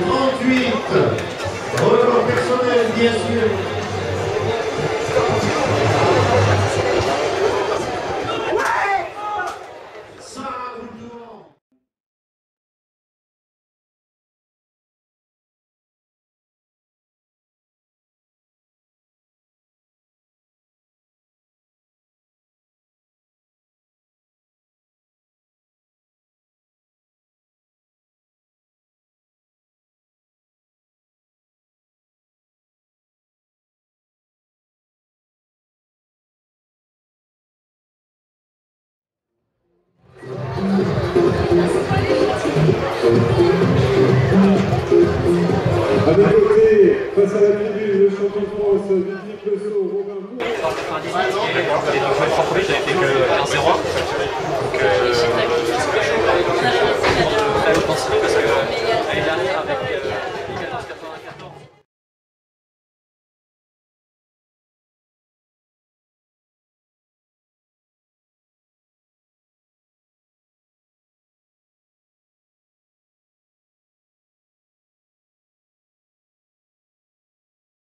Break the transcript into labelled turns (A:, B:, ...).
A: 38, record personnel bien sûr. À mes côtés, face à la tribune, le champion France, Robin Bourg.